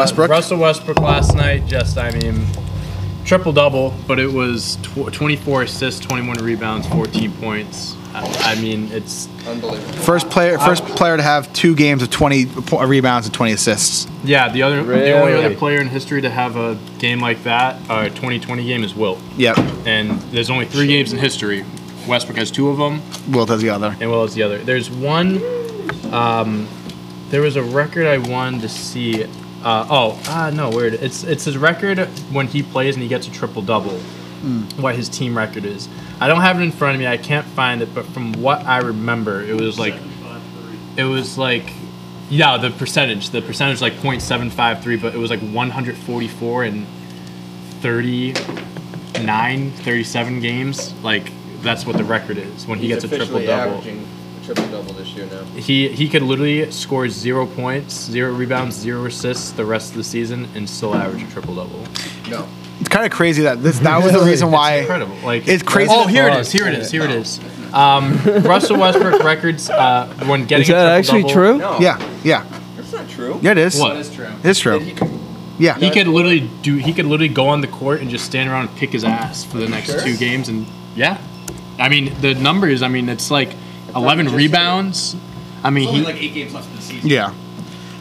Westbrook. Russell Westbrook last night, just I mean, triple double, but it was tw- 24 assists, 21 rebounds, 14 points. I, I mean, it's Unbelievable. First player, first player to have two games of 20 po- rebounds and 20 assists. yeah. The other, the only other player in history to have a game like that, a 2020 game, is Wilt. Yep. And there's only three games in history. Westbrook has two of them, Wilt has the other. and Wilt has the other. There's one. Um, there was a record I wanted to see. Uh, oh, ah, no, weird. It's it's his record when he plays and he gets a triple double. What his team record is. I don't have it in front of me. I can't find it, but from what I remember, it was like, it was like, yeah, the percentage. The percentage like .753, but it was like 144 and 39, 37 games. Like that's what the record is when he He's gets a triple double. Triple double this year now. he he could literally score zero points, zero rebounds, zero assists the rest of the season and still average a triple double. No. It's kind of crazy that this that was the reason why. Incredible! Like It's crazy Oh, here it is. Here it is. Here it is. Um, Russell Westbrook records uh, when getting Is that a actually triple-double, true? No. Yeah, yeah, That's not true. yeah. It is. What? That is true. It's true. Yeah. He could literally do. He could literally go on the court and just stand around and pick his ass for the next Sure. two games, and yeah, I mean the numbers. I mean it's like eleven rebounds. I mean It's only he. like eight games left in the season. Yeah.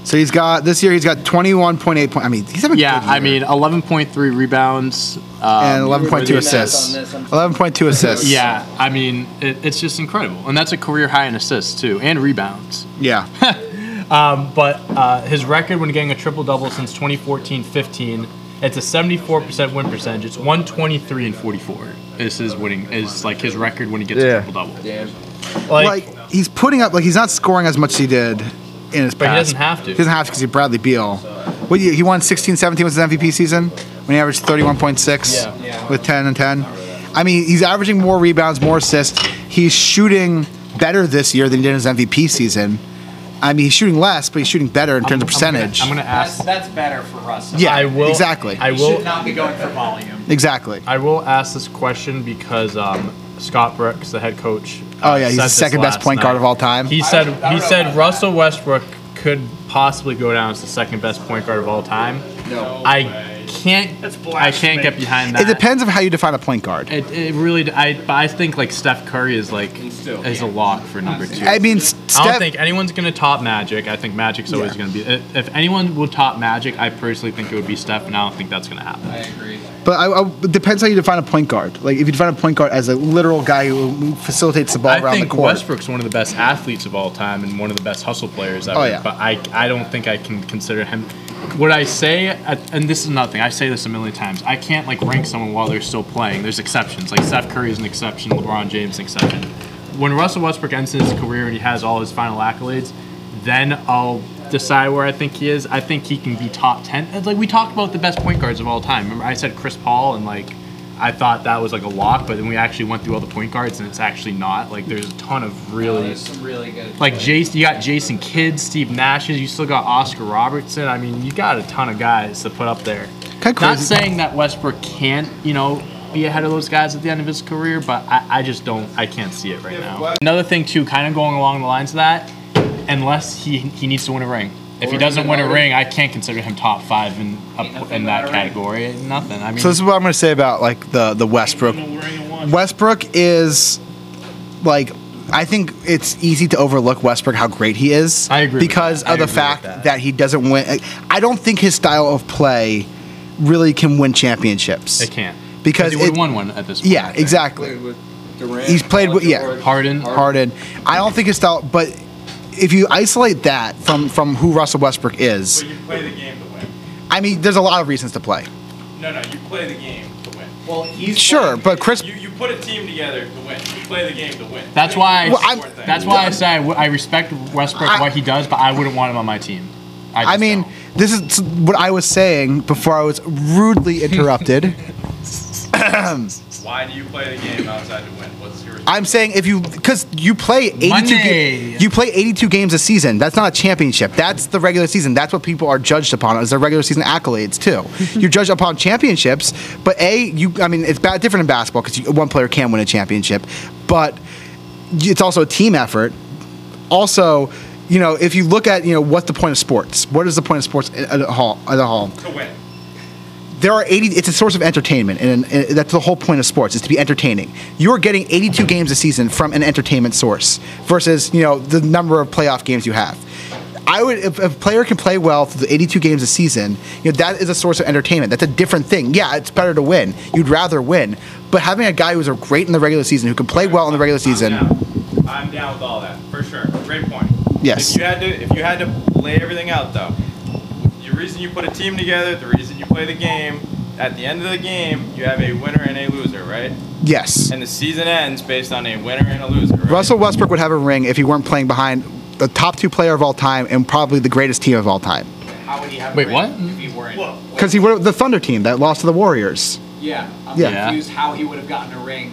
So he's got this year. He's got 21.8 points. I mean, he's having yeah, good I mean, eleven point three rebounds um, and 11.2 assists. on this, I'm- 11.2 assists. Yeah, I mean, it, it's just incredible, and that's a career high in assists too, and rebounds. Yeah. Um, but uh, his record when getting a triple double since 2014-15, it's a 74% win percentage. It's 123 and 44. This Is winning is like his record when he gets Yeah. a triple double. Damn. Like, like he's putting up like he's not scoring as much as he did in his But he doesn't have to. He doesn't have to because he's Bradley Beal. What he he won 16, 17 was his MVP season when he averaged 31.6 Yeah. Yeah. with 10 and 10. I mean, he's averaging more rebounds, more assists. He's shooting better this year than he did in his MVP season. I mean, he's shooting less, but he's shooting better in terms of percentage. I'm gonna, I'm gonna ask. that's better for us. yeah, I will exactly. I We will. should not be going for volume. exactly. I will ask this question because um, Scott Brooks, the head coach. Oh yeah, he's the second best last point guard of all time. He said he said Russell Westbrook could possibly go down as the second best point guard of all time. No. I can't. That's I can't get behind that. it depends on how you define a point guard. It, it really. I but I think like Steph Curry is like still, is a lock for number two. I mean, I don't think anyone's gonna top Magic. I think Magic's always Yeah. gonna be. If if anyone would top Magic, I personally think it would be Steph, and I don't think that's gonna happen. I agree. But I, I, it depends how you define a point guard. Like if you define a point guard as a literal guy who facilitates the ball I around think the court. Westbrook's one of the best athletes of all time and one of the best hustle players ever. Oh, yeah. But I, I don't think I can consider him. What I say, and this is nothing. I say this a million times. I can't like rank someone while they're still playing. There's exceptions. Like Steph Curry is an exception. LeBron James an exception. When Russell Westbrook ends his career and he has all his final accolades, then I'll decide where I think he is. I think he can be top ten. Like we talked about the best point guards of all time. Remember, I said Chris Paul and like I thought that was like a lock, but then we actually went through all the point guards and it's actually not. Like there's a ton of really There's some really good. like Jason. You got Jason Kidd, Steve Nash. You still got Oscar Robertson. I mean, you got a ton of guys to put up there. Kinda Not crazy. saying that Westbrook can't, you know, be ahead of those guys at the end of his career, but I, I just don't. I can't see it right now. Another thing too, kind of going along the lines of that, unless he he needs to win a ring. If he doesn't win a ring, I can't consider him top five in up in that about a ring. category. Nothing. I mean, So this is what I'm going to say about like the the Westbrook. Westbrook is like I think it's easy to overlook Westbrook how great he is. I agree because of the fact that. that. he doesn't win. I don't think his style of play really can win championships. it can't because he it- won one at this point. Yeah, I think. exactly. Played with Durant. He's played with- yeah. George, Harden. Harden. I don't think his style, but if you isolate that from from who Russell Westbrook is, But you play the game to win. I mean, there's a lot of reasons to play. No, no, you play the game to win. Well, he's Sure, playing- but Chris, You, you put a team together to win. You play the game to win. That's why. I, Well, I'm- that's why I say I, w- I respect Westbrook I- what he does, but I wouldn't want him on my team. I, I mean, don't. this is what I was saying before I was rudely interrupted. Why do you play the game outside to win? What's your? I'm saying if you because you play 82 Monday. ga- you play 82 games a season. That's not a championship. That's the regular season. That's what people are judged upon as their regular season accolades too. You're judged upon championships, but a you I mean it's bad, different in basketball because one player can win a championship, but it's also a team effort. Also, you know, if you look at, you know, what's the point of sports? What is the point of sports at a hall? At a hall? To win. There are 80 it's a source of entertainment and, and that's the whole point of sports is to be entertaining you're getting 82 games a season from an entertainment source versus you know the number of playoff games you have I would, if, a player can play well through the 82 games a season, you know that is a source of entertainment. That's a different thing. Yeah, it's better to win. You'd rather win, but having a guy who's a great in the regular season, who can play well in the regular season, I'm down. I'm down with all that for sure. Great point. Yes. If you had to, if you had to lay everything out though, the reason you put a team together, the reason play the game, at the end of the game, you have a winner and a loser, right? yes, And the season ends based on a winner and a loser. Right? Russell Westbrook would have a ring if he weren't playing behind the top two player of all time and probably the greatest team of all time. How would he have? a Wait, ring what? If he weren't. Because he would the Thunder team that lost to the Warriors. Yeah, I'm Yeah. confused how he would have gotten a ring.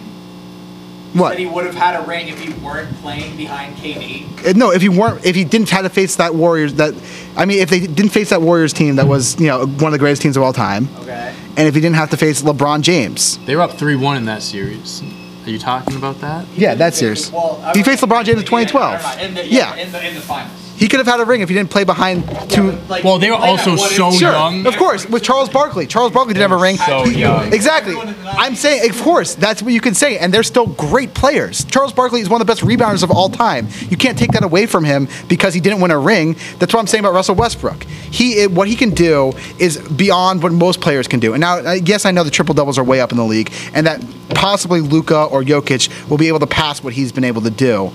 You What? Said he would have had a ring if he weren't playing behind KD. Uh, No, if he weren't, if he didn't have to face that Warriors, that I mean, if they didn't face that Warriors team that was you know one of the greatest teams of all time, Okay. and if he didn't have to face LeBron James, They were up 3 1 in that series. Are you talking about that? yeah, that series. Well, I He faced LeBron James in yeah, 2012. never mind. In the, Yeah. yeah, In the in the finals. He could have had a ring if he didn't play behind Yeah, two. like, Well, they were also so in- Sure, young. of course, with Charles Barkley. Charles Barkley didn't have a ring. So young. Exactly. I'm saying, of course, that's what you can say, and they're still great players. Charles Barkley is one of the best rebounders of all time. You can't take that away from him because he didn't win a ring. That's what I'm saying about Russell Westbrook. He, eh, what he can do is beyond what most players can do. And now, I guess I know the triple doubles are way up in the league, and that possibly Luka or Jokic will be able to pass what he's been able to do.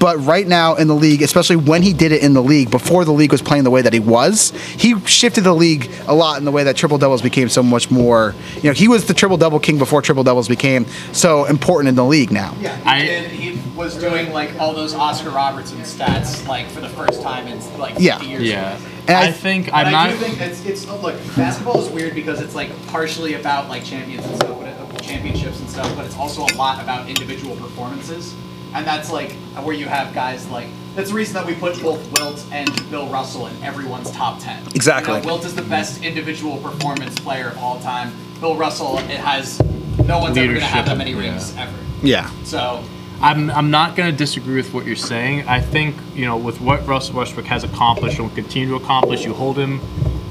But right now in the league, especially when he did it in the league, before the league was playing the way that he was, he shifted the league a lot in the way that triple doubles became so much more. You know, he was the triple double king before triple doubles became so important in the league now. Yeah, he, I- did, he was doing like all those Oscar Robertson stats like for the first time in like 50 Yeah. years. Yeah. And I- I think I'm I not. do think it's it's oh, look basketball is weird because it's like partially about like champions and stuff, but it, uh, championships and stuff, but it's also a lot about individual performances, and that's like where you have guys like that's the reason that we put both Wilt and Bill Russell in everyone's top ten. Exactly. You know, Wilt is the best individual performance player of all time. Bill Russell, it has no one's ever gonna have that many yeah. rings ever. Yeah. So I'm, I'm not going to disagree with what you're saying. I think, you know, with what Russell Westbrook has accomplished and will continue to accomplish, you hold him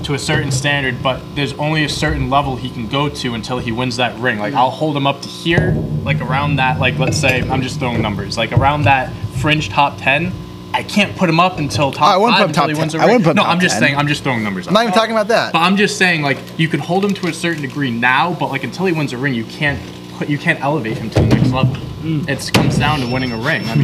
to a certain standard, but there's only a certain level he can go to until he wins that ring. Like, I'll hold him up to here, like around that, like, let's say, I'm just throwing numbers, like around that fringe top 10. I can't put him up until top I wouldn't five put him until top he 10. wins a I wouldn't put no, top I'm just 10. saying, I'm just throwing numbers. I'm not even talking about that. But I'm just saying, like, you can hold him to a certain degree now, but like until he wins a ring, you can't put, you can't elevate him to the next level. Mm. It comes down to winning a ring. I mean,